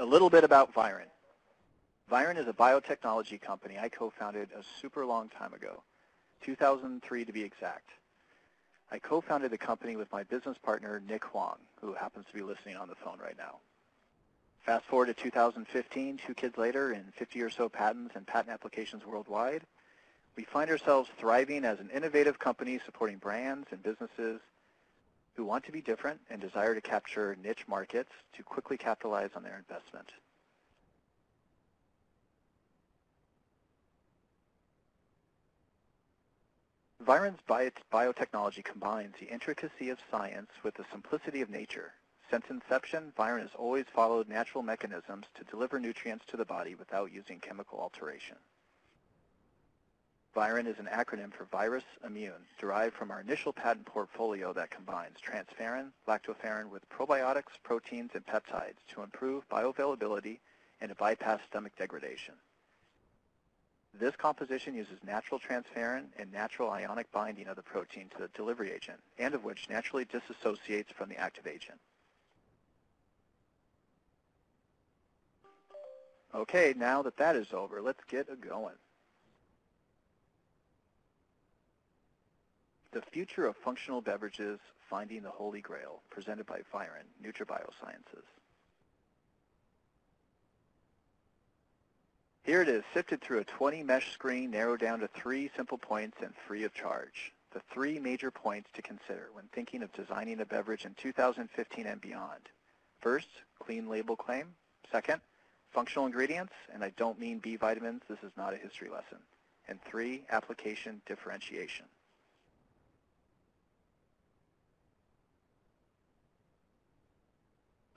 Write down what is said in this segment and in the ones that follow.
A little bit about Virun. Virun is a biotechnology company I co-founded a super long time ago, 2003 to be exact. I co-founded the company with my business partner, Nick Huang, who happens to be listening on the phone right now. Fast forward to 2015, two kids later, and 50 or so patents and patent applications worldwide, we find ourselves thriving as an innovative company supporting brands and businesses who want to be different and desire to capture niche markets to quickly capitalize on their investment. Virun's biotechnology combines the intricacy of science with the simplicity of nature. Since inception, Virun has always followed natural mechanisms to deliver nutrients to the body without using chemical alteration. Virun is an acronym for virus immune, derived from our initial patent portfolio that combines transferrin, lactoferrin with probiotics, proteins, and peptides to improve bioavailability and to bypass stomach degradation. This composition uses natural transferrin and natural ionic binding of the protein to the delivery agent, and of which naturally disassociates from the active agent. Okay, now that that is over, let's get a going. The Future of Functional Beverages, Finding the Holy Grail, presented by Virun, NutraBiosciences. Here it is, sifted through a 20 mesh screen, narrowed down to three simple points and free of charge. The three major points to consider when thinking of designing a beverage in 2015 and beyond. First, clean label claim. Second, functional ingredients, and I don't mean B vitamins, this is not a history lesson. And three, application differentiation.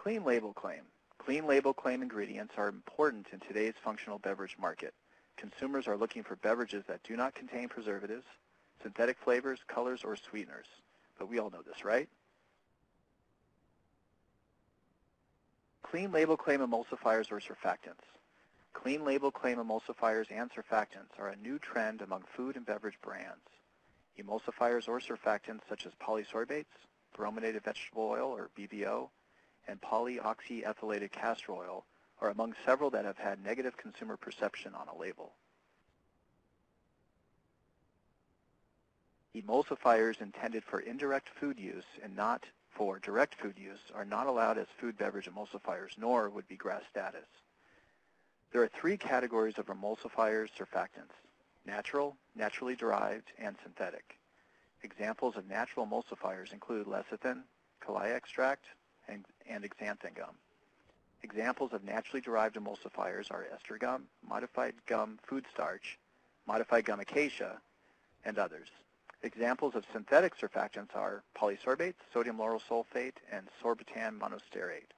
Clean label claim. Clean label claim ingredients are important in today's functional beverage market. Consumers are looking for beverages that do not contain preservatives, synthetic flavors, colors, or sweeteners. But we all know this, right? Clean label claim emulsifiers or surfactants. Clean label claim emulsifiers and surfactants are a new trend among food and beverage brands. Emulsifiers or surfactants such as polysorbates, brominated vegetable oil or BVO, and polyoxyethylated castor oil are among several that have had negative consumer perception on a label. Emulsifiers intended for indirect food use and not for direct food use are not allowed as food beverage emulsifiers, nor would be GRAS status. There are three categories of emulsifiers surfactants, natural, naturally derived, and synthetic. Examples of natural emulsifiers include lecithin, quillaja extract, and, and xanthan gum. Examples of naturally derived emulsifiers are ester gum, modified gum food starch, modified gum acacia, and others. Examples of synthetic surfactants are polysorbates, sodium lauryl sulfate, and sorbitan monostearate.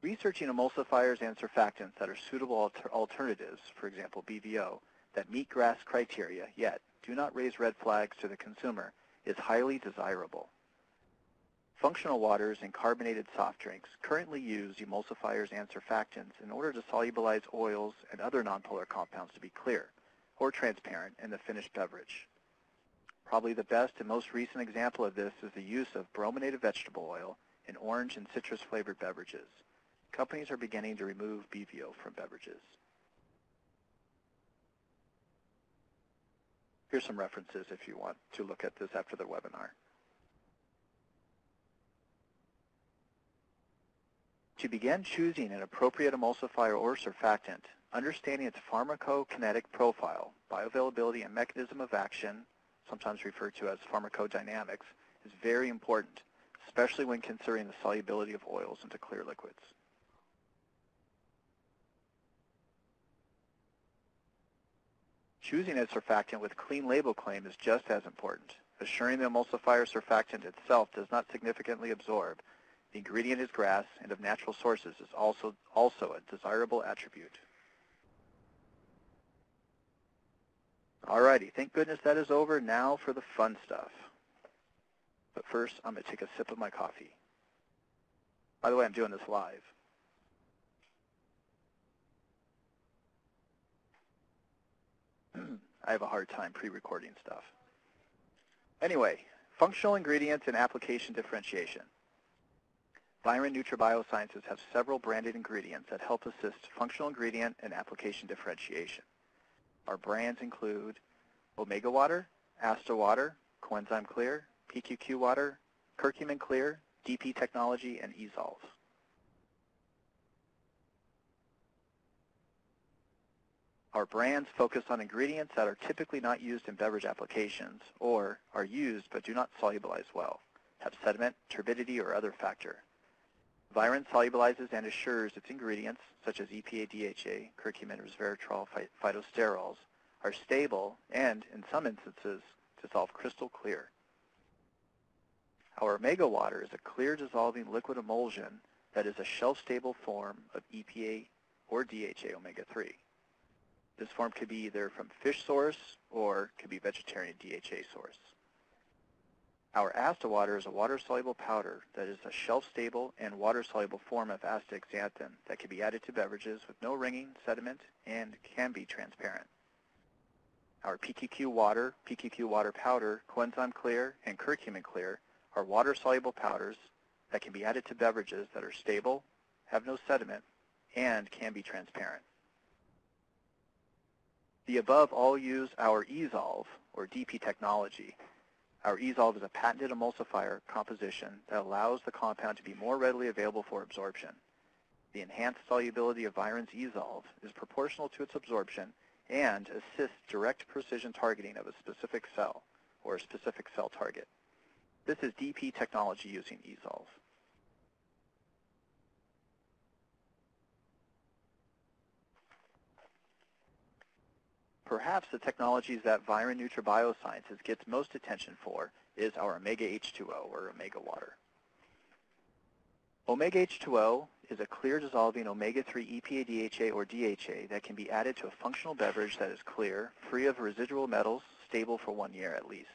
Researching emulsifiers and surfactants that are suitable alter alternatives, for example BVO, that meet GRAS criteria, yet do not raise red flags to the consumer is highly desirable. Functional waters and carbonated soft drinks currently use emulsifiers and surfactants in order to solubilize oils and other nonpolar compounds to be clear or transparent in the finished beverage. Probably the best and most recent example of this is the use of brominated vegetable oil in orange and citrus flavored beverages. Companies are beginning to remove BVO from beverages. Here's some references if you want to look at this after the webinar. To begin choosing an appropriate emulsifier or surfactant, understanding its pharmacokinetic profile, bioavailability, and mechanism of action, sometimes referred to as pharmacodynamics, is very important, especially when considering the solubility of oils into clear liquids. Choosing a surfactant with clean label claim is just as important. Assuring the emulsifier surfactant itself does not significantly absorb. The ingredient is GRAS and of natural sources is also, also a desirable attribute. Alrighty, thank goodness that is over. Now for the fun stuff. But first, I'm going to take a sip of my coffee. By the way, I'm doing this live. I have a hard time pre-recording stuff. Anyway, Functional ingredients and application differentiation. Virun NutraBiosciences have several branded ingredients that help assist functional ingredient and application differentiation. Our brands include Omega Water, Asta Water, Coenzyme Clear, PQQ Water, Curcumin Clear, DP Technology, and Esolv. Our brands focus on ingredients that are typically not used in beverage applications or are used but do not solubilize well, have sediment, turbidity, or other factor. Virun solubilizes and assures its ingredients, such as EPA, DHA, curcumin, resveratrol, phytosterols, are stable and, in some instances, dissolve crystal clear. Our Omega water is a clear dissolving liquid emulsion that is a shelf-stable form of EPA or DHA omega-3. This form could be either from fish source or could be vegetarian DHA source. Our Asta water is a water-soluble powder that is a shelf-stable and water-soluble form of astaxanthin that can be added to beverages with no ringing, sediment, and can be transparent. Our PQQ water, PQQ water powder, coenzyme clear, and curcumin clear are water-soluble powders that can be added to beverages that are stable, have no sediment, and can be transparent. The above all use our Esolv, or DP technology. Our Esolv is a patented emulsifier composition that allows the compound to be more readily available for absorption. The enhanced solubility of Virun's Esolv is proportional to its absorption and assists direct precision targeting of a specific cell or a specific cell target. This is DP technology using Esolv. Perhaps the technologies that Virun NutraBiosciences gets most attention for is our Omega H2O, or Omega Water. Omega H2O is a clear dissolving omega-3 EPA DHA or DHA that can be added to a functional beverage that is clear, free of residual metals, stable for one year at least.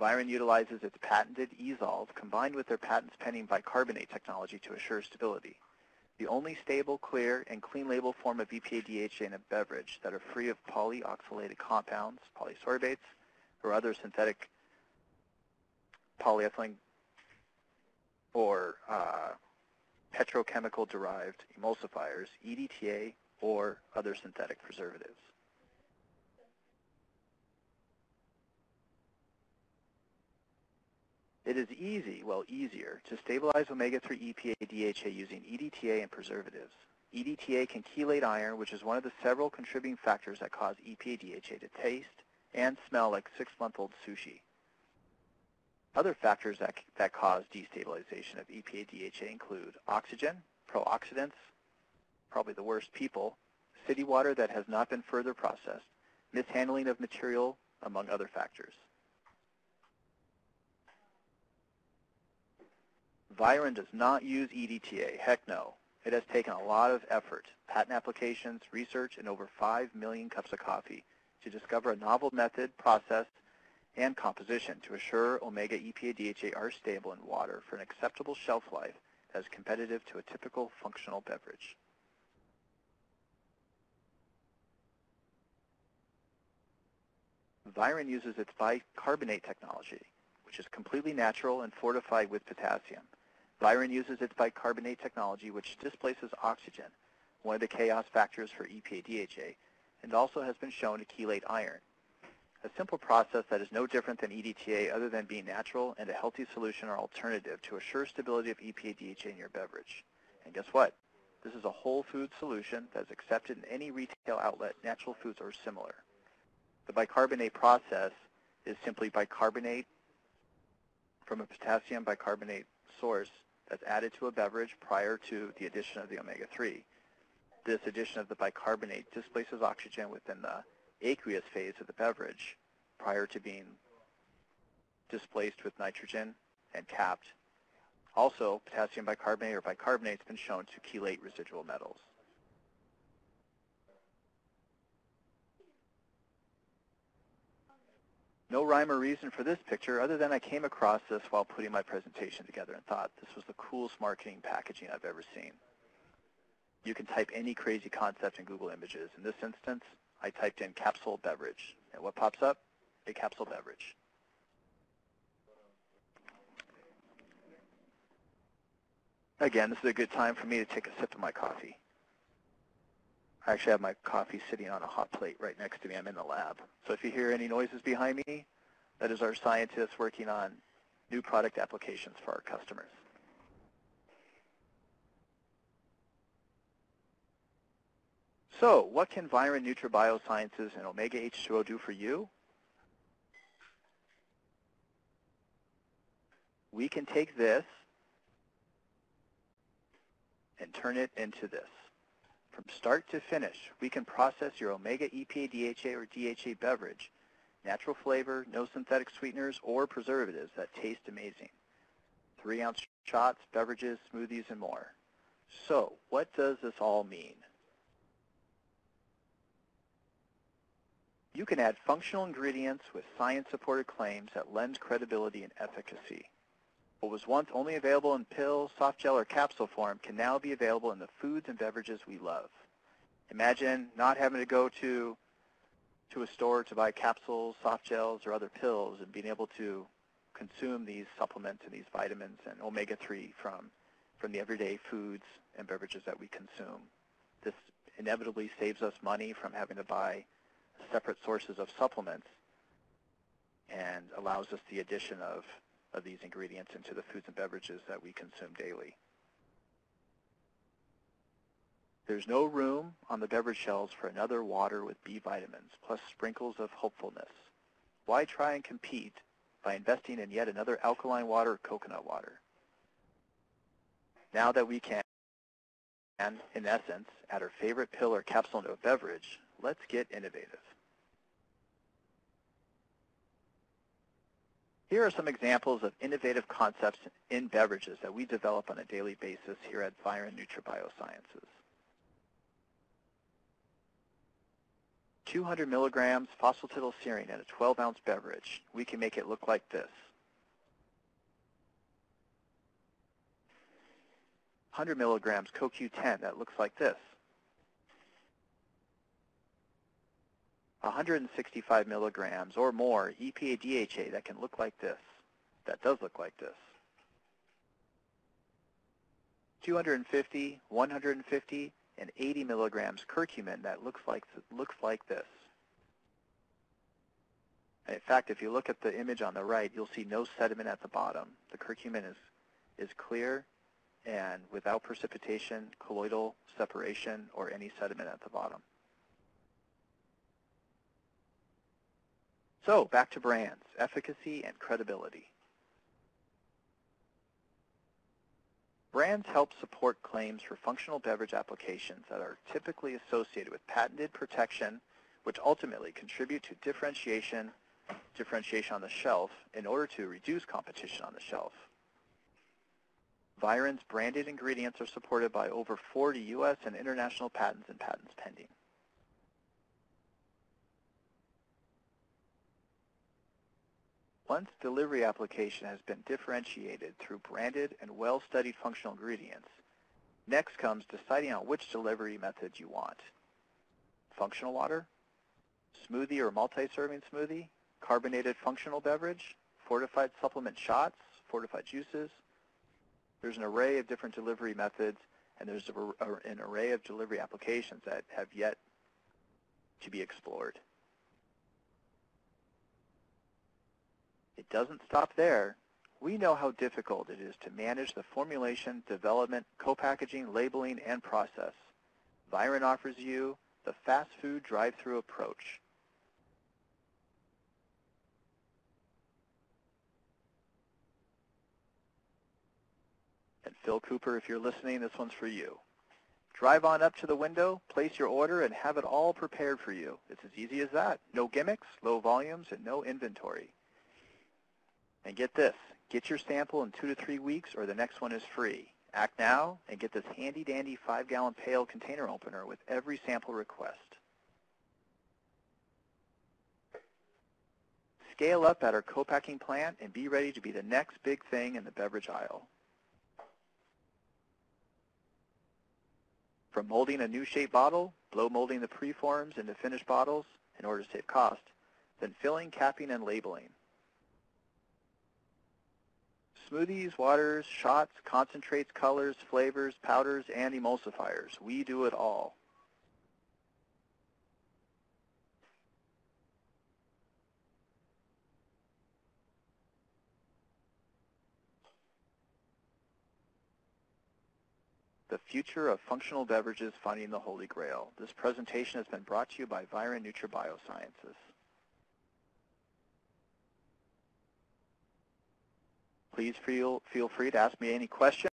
Virun utilizes its patented Esolv combined with their patents pending bicarbonate technology to assure stability. The only stable, clear, and clean label form of EPA DHA in a beverage that are free of polyoxylated compounds, polysorbates, or other synthetic polyethylene or uh, petrochemical-derived emulsifiers, EDTA, or other synthetic preservatives. It is easy, well easier, to stabilize omega-3 EPA DHA using EDTA and preservatives. EDTA can chelate iron, which is one of the several contributing factors that cause EPA DHA to taste and smell like six-month-old sushi. Other factors that, that cause destabilization of EPA DHA include oxygen, pro-oxidants, probably the worst people, city water that has not been further processed, mishandling of material, among other factors. Virun does not use EDTA. Heck no. It has taken a lot of effort, patent applications, research, and over 5 million cups of coffee to discover a novel method, process, and composition to assure omega EPA DHA are stable in water for an acceptable shelf life that is competitive to a typical functional beverage. Virun uses its bicarbonate technology, which is completely natural and fortified with potassium. Virun uses its bicarbonate technology, which displaces oxygen, one of the chaos factors for EPA DHA, and also has been shown to chelate iron a simple process that is no different than EDTA other than being natural and a healthy solution or alternative to assure stability of EPA DHA in your beverage. And guess what? This is a whole food solution that is accepted in any retail outlet, natural foods or similar. The bicarbonate process is simply bicarbonate from a potassium bicarbonate source that's added to a beverage prior to the addition of the omega-3. This addition of the bicarbonate displaces oxygen within the aqueous phase of the beverage prior to being displaced with nitrogen and capped. Also, potassium bicarbonate or bicarbonate has been shown to chelate residual metals. No rhyme or reason for this picture other than I came across this while putting my presentation together and thought this was the coolest marketing packaging I've ever seen. You can type any crazy concept in Google Images. In this instance, I typed in capsule beverage. And what pops up? A capsule beverage. Again, this is a good time for me to take a sip of my coffee. I actually have my coffee sitting on a hot plate right next to me. I'm in the lab. So if you hear any noises behind me, that is our scientists working on new product applications for our customers. So what can Virun NutraBiosciences and Omega H2O do for you? We can take this and turn it into this. From start to finish, we can process your Omega EPA DHA or DHA beverage, natural flavor, no synthetic sweeteners or preservatives that taste amazing. Three ounce shots, beverages, smoothies, and more. So what does this all mean? You can add functional ingredients with science-supported claims that lend credibility and efficacy. What was once only available in pill, soft gel, or capsule form can now be available in the foods and beverages we love. Imagine not having to go to, to a store to buy capsules, soft gels, or other pills and being able to consume these supplements and these vitamins and omega-3 from, from the everyday foods and beverages that we consume. This inevitably saves us money from having to buy separate sources of supplements and allows us the addition of, of these ingredients into the foods and beverages that we consume daily. There's no room on the beverage shelves for another water with B vitamins, plus sprinkles of hopefulness. Why try and compete by investing in yet another alkaline water or coconut water? Now that we can, and in essence, add our favorite pill or capsule into a beverage, let's get innovative. Here are some examples of innovative concepts in beverages that we develop on a daily basis here at Virun NutraBiosciences. 200 milligrams phosphatidylserine in a 12-ounce beverage. We can make it look like this. 100 milligrams CoQ10 that looks like this. 165 milligrams or more EPA DHA that can look like this, that does look like this. 250, 150, and 80 milligrams curcumin that looks like, looks like this. In fact, if you look at the image on the right, you'll see no sediment at the bottom. The curcumin is, is clear and without precipitation, colloidal separation, or any sediment at the bottom. So back to brands, efficacy and credibility. Brands help support claims for functional beverage applications that are typically associated with patented protection, which ultimately contribute to differentiation, differentiation on the shelf in order to reduce competition on the shelf. Virun's branded ingredients are supported by over 40 U.S. and international patents and patents pending. Once delivery application has been differentiated through branded and well-studied functional ingredients, next comes deciding on which delivery method you want. Functional water, smoothie or multi-serving smoothie, carbonated functional beverage, fortified supplement shots, fortified juices. There's an array of different delivery methods, and there's a, an array of delivery applications that have yet to be explored. It doesn't stop there. We know how difficult it is to manage the formulation, development, co-packaging, labeling, and process. Virun offers you the fast food drive-through approach. And Phil Cooper, if you're listening, this one's for you. Drive on up to the window, place your order, and have it all prepared for you. It's as easy as that. No gimmicks, low volumes, and no inventory. And get this, get your sample in two to three weeks or the next one is free. Act now and get this handy-dandy five-gallon pail container opener with every sample request. Scale up at our co-packing plant and be ready to be the next big thing in the beverage aisle. From molding a new shape bottle, blow molding the preforms into finished bottles in order to save cost, then filling, capping, and labeling. Smoothies, waters, shots, concentrates, colors, flavors, powders, and emulsifiers. We do it all. The Future of Functional Beverages Finding the Holy Grail. This presentation has been brought to you by Virun NutraBiosciences. Please feel, feel free to ask me any questions.